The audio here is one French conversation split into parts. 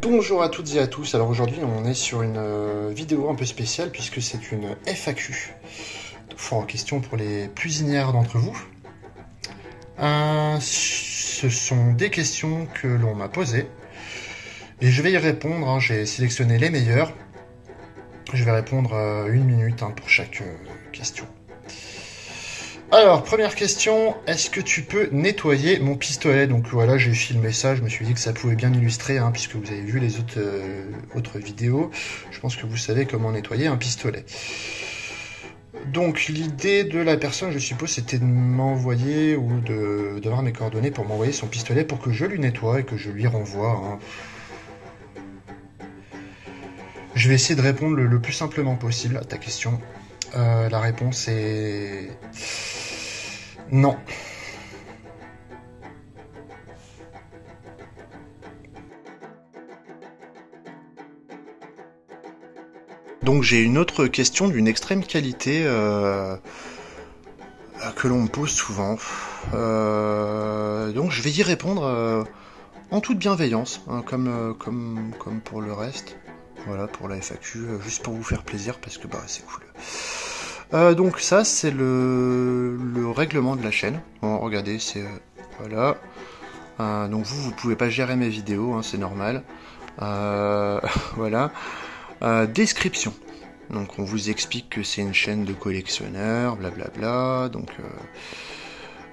Bonjour à toutes et à tous. Alors aujourd'hui, on est sur une euh, vidéo un peu spéciale puisque c'est une FAQ. Fois en question pour les cuisinières d'entre vous. Euh, ce sont des questions que l'on m'a posées et je vais y répondre. hein. J'ai sélectionné les meilleures. Je vais répondre euh, une minute hein, pour chaque question. Alors, première question, est-ce que tu peux nettoyer mon pistolet? Donc voilà, j'ai filmé ça, je me suis dit que ça pouvait bien illustrer, hein, puisque vous avez vu les autres, euh, autres vidéos. Je pense que vous savez comment nettoyer un pistolet. Donc l'idée de la personne, je suppose, c'était de m'envoyer ou de d'avoir mes coordonnées pour m'envoyer son pistolet pour que je lui nettoie et que je lui renvoie. hein. Je vais essayer de répondre le, plus simplement possible à ta question. Euh, la réponse est non. Donc j'ai une autre question d'une extrême qualité euh, que l'on me pose souvent. Euh, donc je vais y répondre euh, en toute bienveillance, hein, comme, comme, pour le reste. Voilà, pour la FAQ, juste pour vous faire plaisir, parce que bah c'est cool. Euh, donc ça, c'est le, le règlement de la chaîne. Regardez, c'est... euh, voilà. Euh, donc vous, vous pouvez pas gérer mes vidéos, hein, c'est normal. Voilà. Description. Donc on vous explique que c'est une chaîne de collectionneurs, blablabla. Donc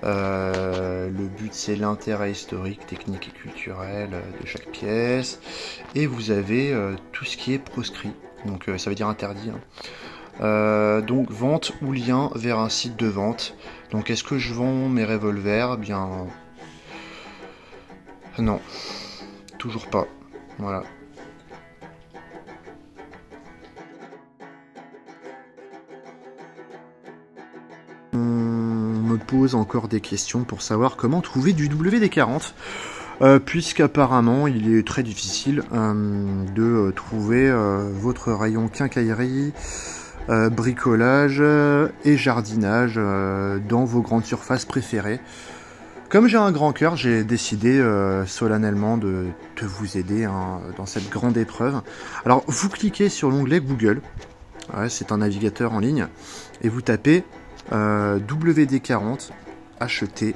le but c'est l'intérêt historique, technique et culturel de chaque pièce. Et vous avez tout ce qui est proscrit. Donc ça veut dire interdit. hein. Euh, donc vente ou lien vers un site de vente. Donc est-ce que je vends mes revolvers? Bien non, toujours pas. Voilà. On me pose encore des questions pour savoir comment trouver du WD-40. Euh, puisqu'apparemment il est très difficile euh, de trouver votre rayon quincaillerie, euh, bricolage euh, et jardinage euh, dans vos grandes surfaces préférées. Comme j'ai un grand cœur, j'ai décidé solennellement de, vous aider hein, dans cette grande épreuve. Alors vous cliquez sur l'onglet Google, c'est un navigateur en ligne, et vous tapez euh, WD40 acheter.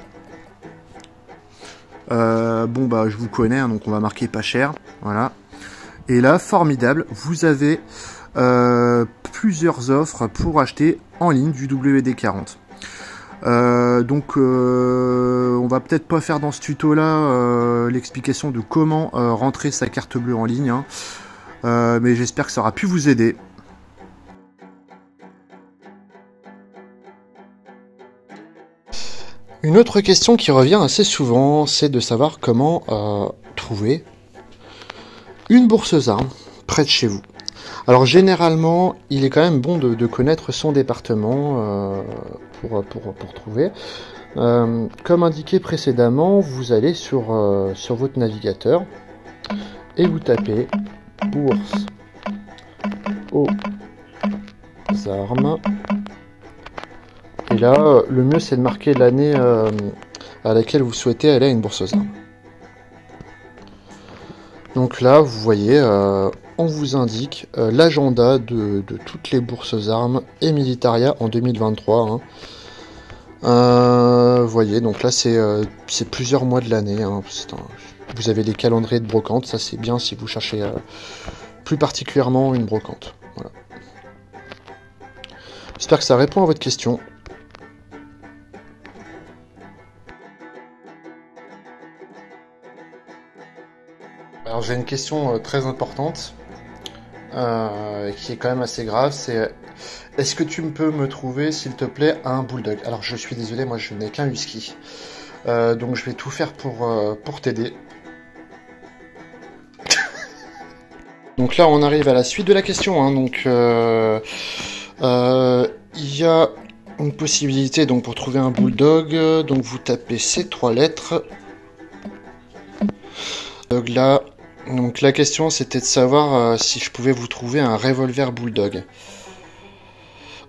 Euh, bon bah je vous connais, hein, donc on va marquer pas cher, voilà. Et là, formidable, vous avez euh, plusieurs offres pour acheter en ligne du WD40. Euh, donc euh, on va peut-être pas faire dans ce tuto là l'explication de comment rentrer sa carte bleue en ligne, hein. Mais j'espère que ça aura pu vous aider. Une autre question qui revient assez souvent, c'est de savoir comment trouver une bourseuse arme près de chez vous. Alors généralement, il est quand même bon de, connaître son département euh, pour, trouver. Euh, comme indiqué précédemment, vous allez sur, euh, sur votre navigateur et vous tapez bourse aux armes. Et là, le mieux c'est de marquer l'année à laquelle vous souhaitez aller à une bourse aux armes. Donc là, vous voyez, on vous indique euh, l'agenda de, toutes les bourses armes et militaria en 2023. hein. Euh, voyez, donc là c'est euh, c'est plusieurs mois de l'année. hein. Vous avez les calendriers de brocante, ça c'est bien si vous cherchez plus particulièrement une brocante. J'espère que ça répond à votre question. Alors j'ai une question très importante euh, qui est quand même assez grave. C'est euh, est-ce que tu peux me trouver, s'il te plaît, un bulldog? Alors je suis désolé, moi je n'ai qu'un husky, Euh, donc je vais tout faire pour euh, t'aider. donc là on arrive à la suite de la question. hein. donc il y a une possibilité donc pour trouver un bulldog. Donc vous tapez ces trois lettres. Là, donc la question c'était de savoir euh, si je pouvais vous trouver un revolver bulldog.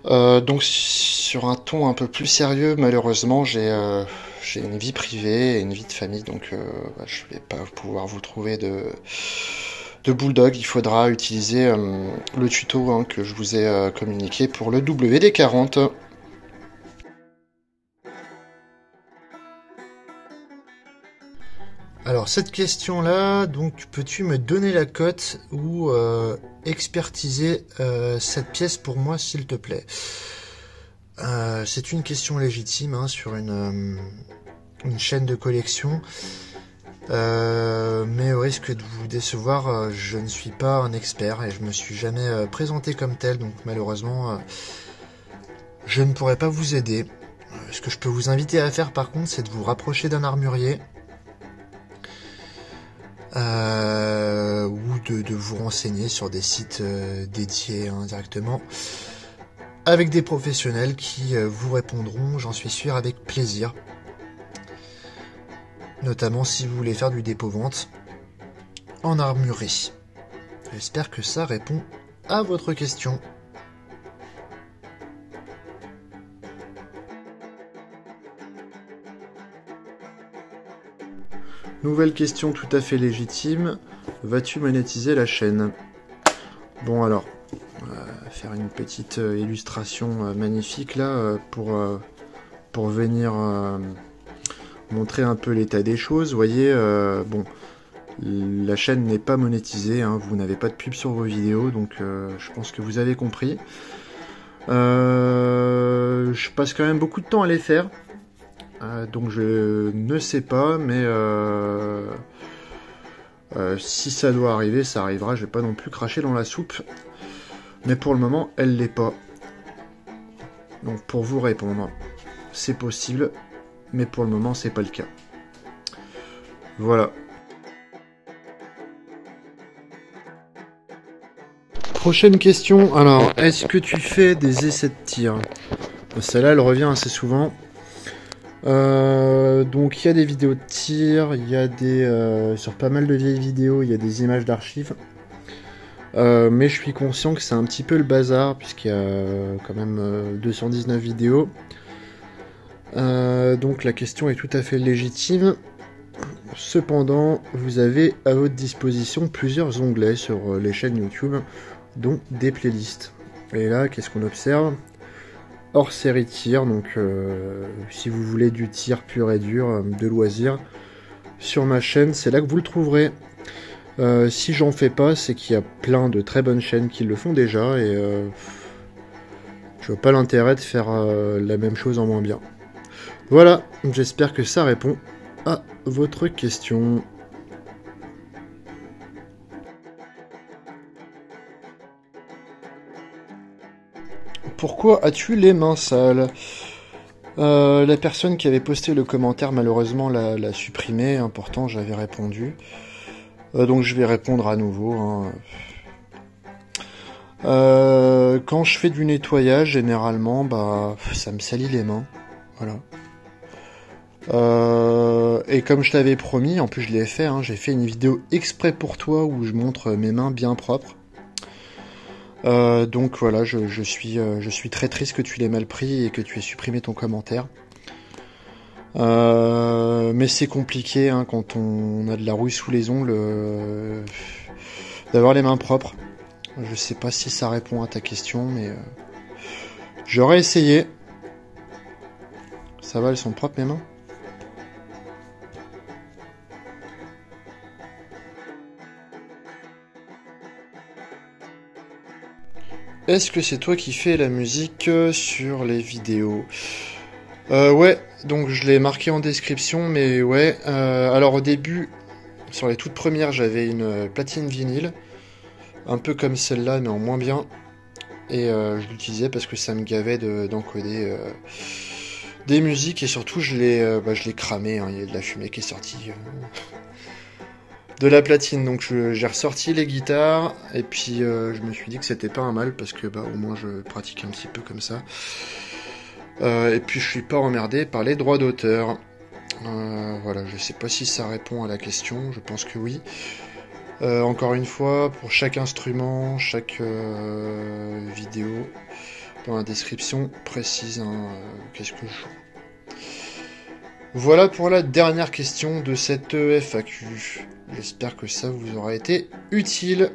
Euh, donc sur un ton un peu plus sérieux, malheureusement, j'ai euh, une vie privée et une vie de famille, donc bah, je vais pas pouvoir vous trouver de de Bulldog, il faudra utiliser le tuto hein, que je vous ai communiqué pour le WD-40. Cette question-là, donc peux-tu me donner la cote ou euh, expertiser euh, cette pièce pour moi s'il te plaît? Euh, C'est une question légitime hein, sur une, une, chaîne de collection. mais au risque de vous décevoir, je ne suis pas un expert et je me suis jamais présenté comme tel, donc malheureusement je ne pourrais pas vous aider. Ce que je peux vous inviter à faire par contre, c'est de vous rapprocher d'un armurier euh, ou de, vous renseigner sur des sites euh, dédiés hein, directement avec des professionnels qui euh, vous répondront, j'en suis sûr, avec plaisir. Notamment si vous voulez faire du dépôt-vente en armurerie. J'espère que ça répond à votre question. Nouvelle question tout à fait légitime. Vas-tu monétiser la chaîne? Bon alors, faire une petite euh, illustration euh, magnifique là euh, pour, pour venir montrer un peu l'état des choses. Voyez, bon, la chaîne n'est pas monétisée, hein. vous n'avez pas de pub sur vos vidéos, donc je pense que vous avez compris. je passe quand même beaucoup de temps à les faire. Euh, donc je ne sais pas, mais euh, euh, si ça doit arriver, ça arrivera. Je vais pas non plus cracher dans la soupe. Mais pour le moment, elle l'est pas. Donc pour vous répondre, c'est possible, mais pour le moment, c'est pas le cas. Voilà. Prochaine question. Alors, est-ce que tu fais des essais de tir? Celle-là, elle revient assez souvent. Euh, donc il y a des vidéos de tir, il y a des euh, sur pas mal de vieilles vidéos, il y a des images d'archives. Euh, mais je suis conscient que c'est un petit peu le bazar puisqu'il y a quand même 219 vidéos. donc la question est tout à fait légitime. Cependant, vous avez à votre disposition plusieurs onglets sur les chaînes YouTube, dont des playlists. Et là, qu'est-ce qu'on observe? Hors série tir. Donc, euh, si vous voulez du tir pur et dur, euh, de loisir, sur ma chaîne, c'est là que vous le trouverez. Euh, si j'en fais pas, c'est qu'il y a plein de très bonnes chaînes qui le font déjà et je vois pas l'intérêt de faire la même chose en moins bien. Voilà, j'espère que ça répond à votre question. Pourquoi as-tu les mains sales euh, La personne qui avait posté le commentaire, malheureusement, l'a supprimé. Important, j'avais répondu. Euh, donc je vais répondre à nouveau. Hein. Euh, quand je fais du nettoyage, généralement, bah, ça me salit les mains. Voilà. et comme je t'avais promis, en plus je l'ai fait, hein, j'ai fait une vidéo exprès pour toi où je montre mes mains bien propres. Euh, donc voilà, je, suis, euh, je suis très triste que tu l'aies mal pris et que tu aies supprimé ton commentaire. Euh, mais c'est compliqué hein, quand on a de la rouille sous les ongles d'avoir les mains propres. Je sais pas si ça répond à ta question, mais j'aurais essayé. Ça va, elles sont propres mes mains? Est-ce que c'est toi qui fais la musique euh, sur les vidéos? Euh, Ouais, donc je l'ai marqué en description, mais ouais. Euh, alors au début, sur les toutes premières, j'avais une euh, platine vinyle, un peu comme celle-là, mais en moins bien. Et je l'utilisais parce que ça me gavait d'encoder des musiques et surtout je l'ai bah, cramé, hein. il y a de la fumée qui est sortie de la platine. Donc j'ai ressorti les guitares et puis euh, je me suis dit que c'était pas un mal parce que bah au moins je pratique un petit peu comme ça. Euh, et puis je suis pas emmerdé par les droits d'auteur. Euh, voilà, je sais pas si ça répond à la question, je pense que oui. encore une fois, pour chaque instrument, chaque vidéo, dans la description précise hein, qu'est-ce que je. Voilà pour la dernière question de cette FAQ. J'espère que ça vous aura été utile.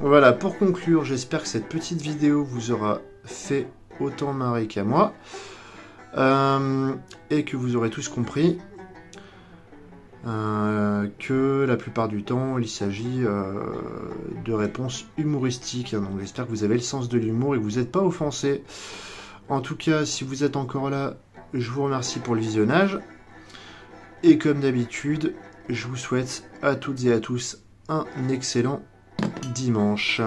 Voilà, pour conclure, j'espère que cette petite vidéo vous aura fait autant marrer qu'à moi. Euh, et que vous aurez tous compris euh, que la plupart du temps, il s'agit euh, de réponses humoristiques. Donc j'espère que vous avez le sens de l'humour et que vous n'êtes pas offensé. En tout cas, si vous êtes encore là, je vous remercie pour le visionnage. Et comme d'habitude, je vous souhaite à toutes et à tous un excellent dimanche.